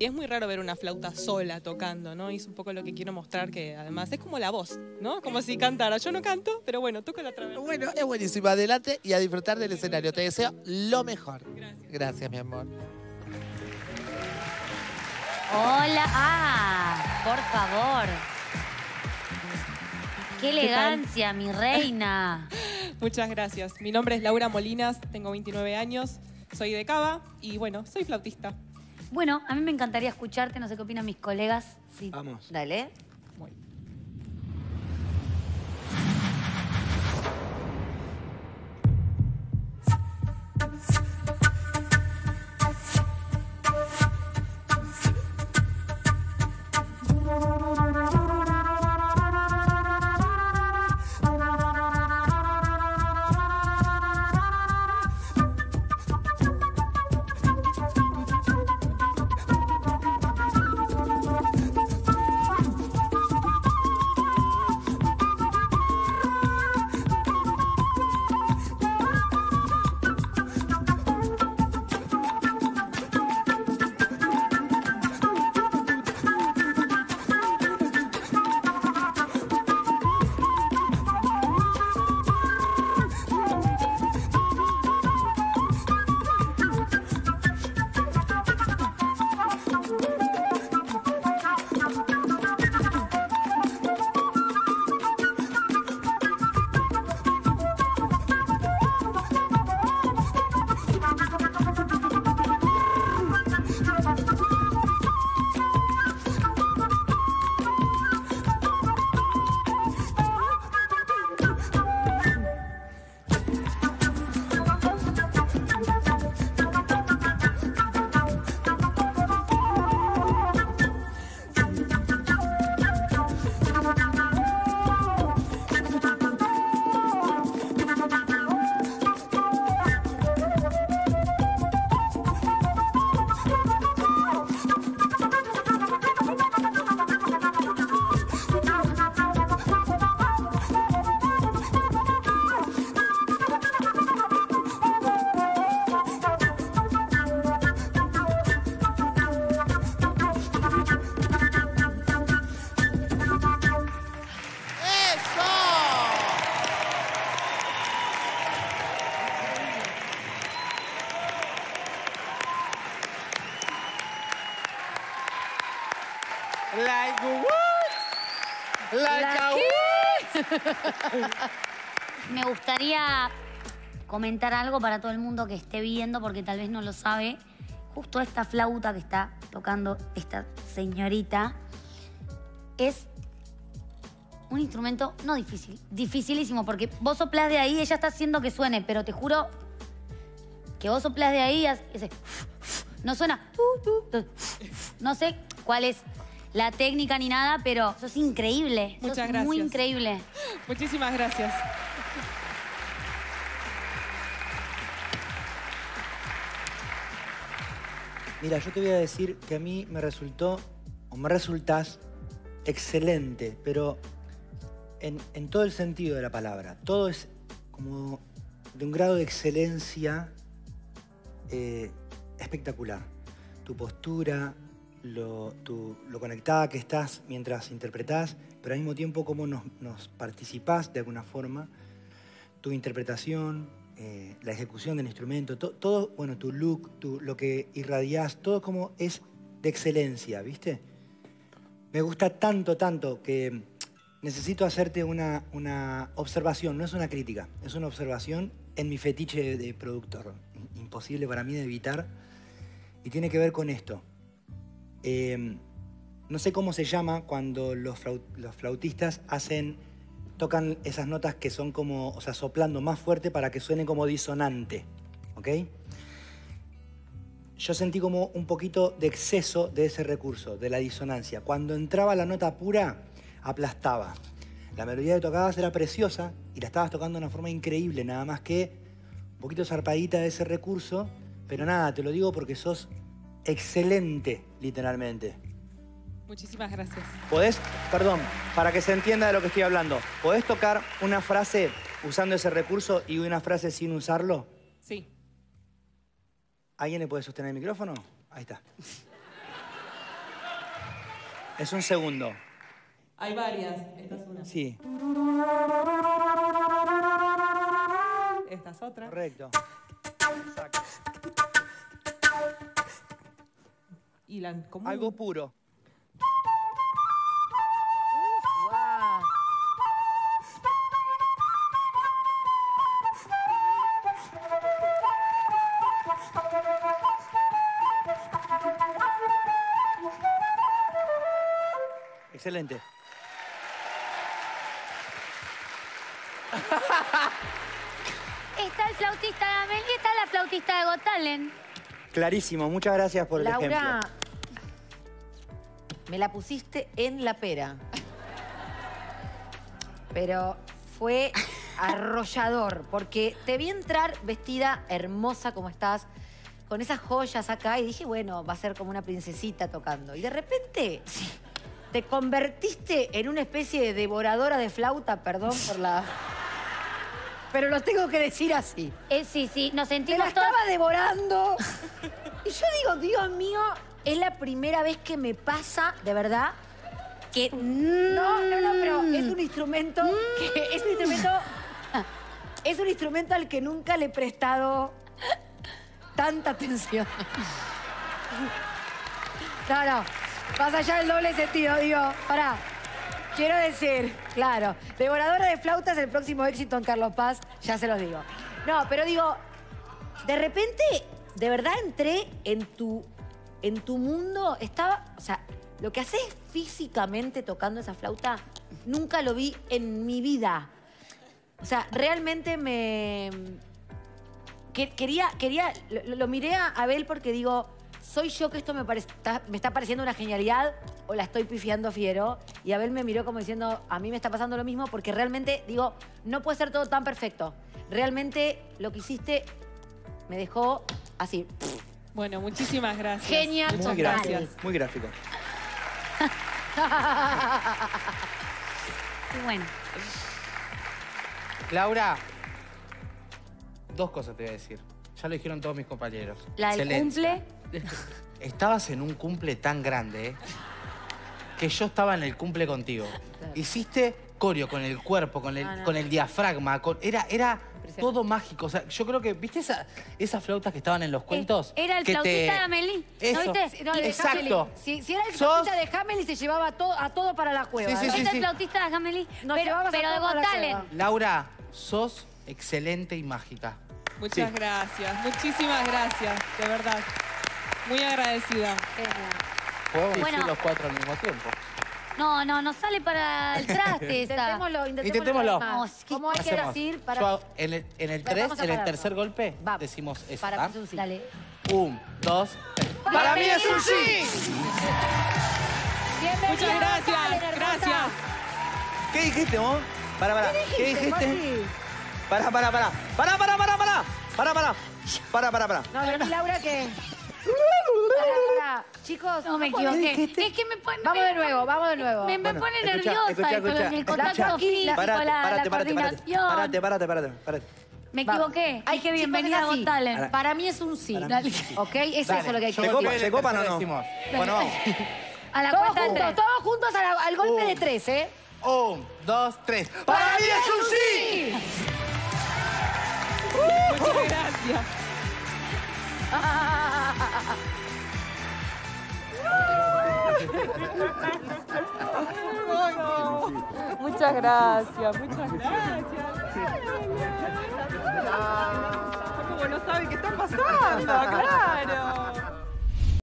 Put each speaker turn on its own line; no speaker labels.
Y es muy raro ver una flauta sola tocando, ¿no? Y es un poco lo que quiero mostrar, que además es como la voz, ¿no? Como si cantara. Yo no canto, pero bueno, toco la traversa.
Bueno, es buenísimo. Adelante y a disfrutar del escenario. Te deseo lo mejor.
Gracias.
Gracias, mi amor.
Hola. Ah, por favor. Qué elegancia, mi reina.
Muchas gracias. Mi nombre es Laura Molinas, tengo 29 años, soy de Cava y bueno, soy flautista.
Bueno, a mí me encantaría escucharte, no sé qué opinan mis colegas. Sí.
Vamos.
Dale.
Bueno.
Like
Me gustaría comentar algo para todo el mundo que esté viendo, porque tal vez no lo sabe. Justo esta flauta que está tocando esta señorita es un instrumento no difícil, dificilísimo, porque vos soplás de ahí, ella está haciendo que suene, pero te juro que vos soplás de ahí ese- no suena. No sé cuál es la técnica ni nada, pero sos increíble. sos
Muchas
Muy
gracias.
increíble.
Muchísimas gracias.
Mira, yo te voy a decir que a mí me resultó, o me resultas, excelente, pero en, en todo el sentido de la palabra. Todo es como de un grado de excelencia eh, espectacular. Tu postura, lo, tu- lo conectada que estás mientras interpretás, pero al mismo tiempo cómo nos, nos participás de alguna forma, tu interpretación, eh, la ejecución del instrumento, to- todo, bueno, tu look, tu, lo que irradiás, todo como es de excelencia, ¿viste? Me gusta tanto, tanto que necesito hacerte una, una observación, no es una crítica, es una observación en mi fetiche de, productor. Imposible para mí de evitar. Y tiene que ver con esto. Eh, no sé cómo se llama cuando los flautistas hacen, tocan esas notas que son como, o sea, soplando más fuerte para que suene como disonante, ¿ok? Yo sentí como un poquito de exceso de ese recurso, de la disonancia. Cuando entraba la nota pura, aplastaba. La melodía que tocabas era preciosa y la estabas tocando de una forma increíble, nada más que un poquito zarpadita de ese recurso, pero nada, te lo digo porque sos excelente, literalmente.
Muchísimas gracias.
¿Podés, perdón, para que se entienda de lo que estoy hablando, ¿podés tocar una frase usando ese recurso y una frase sin usarlo?
Sí.
¿Alguien le puede sostener el micrófono? Ahí está. Es un segundo.
Hay varias. Esta es una.
Sí,
Esta es otra.
correcto.
Y la común.
Algo puro. Excelente.
Está el flautista de Amel y está la flautista de Got Talent.
Clarísimo. Muchas gracias por el
Laura,
ejemplo.
Me la pusiste en la pera. Pero fue arrollador, porque te vi entrar vestida hermosa como estás, con esas joyas acá, y dije, bueno, va a ser como una princesita tocando. Y de repente te convertiste en una especie de devoradora de flauta, perdón por la... Pero lo tengo que decir así.
Eh, sí, sí, nos
Te
sentimos
la
todos...
estaba devorando. Y yo digo, Dios mío, es la primera vez que me pasa, de verdad, que no, no, no, pero es un instrumento que es un instrumento es un instrumento al que nunca le he prestado tanta atención. No, no, más allá del doble sentido, digo, pará. Quiero decir, claro, devoradora de flautas, el próximo éxito en Carlos Paz, ya se los digo. No, pero digo, de repente, de verdad entré en tu, en tu mundo. Estaba, o sea, lo que haces físicamente tocando esa flauta, nunca lo vi en mi vida. O sea, realmente me... que- quería, quería, lo, miré a Abel porque digo, ¿soy yo que esto me, está, me está pareciendo una genialidad o la estoy pifiando fiero? Y Abel me miró como diciendo, a mí me está pasando lo mismo porque realmente, digo, no puede ser todo tan perfecto. Realmente lo que hiciste me dejó así.
Bueno, muchísimas gracias.
Genial
Muchas
total.
gracias.
Muy gráfico.
Y bueno,
Laura, dos cosas te voy a decir. Ya lo dijeron todos mis compañeros.
la del
Excelencia.
cumple...
Estabas en un cumple tan grande ¿eh? que yo estaba en el cumple contigo. Hiciste coreo con el cuerpo, con el,
No, no.
con el diafragma, con, era, era
Impresionante.
todo mágico. O sea, yo creo que, ¿viste esa- esas flautas que estaban en los cuentos?
Eh, Era el
Que te-
flautista de Amelie, ¿no
Eso.
viste?
No, de
Exacto.
Hameli. Si, si era el
Sos-
flautista de Hamel y se llevaba a todo, a todo para la cueva.
Sí, sí,
¿no?
sí, sí.
es el flautista de Amelie,
Nos
pero, pero de Got
la.
Laura, sos excelente y mágica.
Muchas
Sí.
gracias. Muchísimas gracias. De verdad. Muy agradecida.
Podemos
Bueno.
decir los cuatro al mismo tiempo.
No, no, no sale para el traste esa.
Intentémoslo, intentémoslo.
Intentémoslo.
¿Cómo hay que
Hacemos.
decir para...?
Hago- en el, en el tres,
a
en el
pararlo.
tercer golpe,
Va.
decimos eso.
Para mí es un sí.
Dale.
Un, dos, tres.
Para mí es un
sí!
Muchas gracias. Gracias.
¿Qué dijiste vos? Para, para. ¿Qué dijiste? Para, para, para. Para, para, para, para. Para, para. Para, para, para.
No, vení, Laura, que... Pará, pará. Chicos,
No me equivoqué. Es que me pone.
Vamos de nuevo, vamos de nuevo.
Me, me
Bueno,
pone
escucha,
nerviosa
escucha,
el- con
escucha.
el contacto
Aquí,
físico,
Parate,
la,
parate,
la
parate, parate.
coordinación.
Parate, parate, parate, parate.
Me
Va.
equivoqué.
Ay,
Dije
chicos,
bienvenida a
así.
Got Talent.
Para mí es un sí.
Para mí.
¿Ok? Es
Dale,
eso lo que hay que
yo
¿Se copa- copan o no?
decimos.
Bueno, vamos.
A la
Todos
cuenta de
juntos,
tres.
todos juntos al, al golpe
Uh.
de tres, ¿eh?
Un, dos, tres.
¡Para mí es un sí!
Muchas gracias. Ay, no. Muchas gracias, muchas gracias. Como no sabe qué está pasando, claro.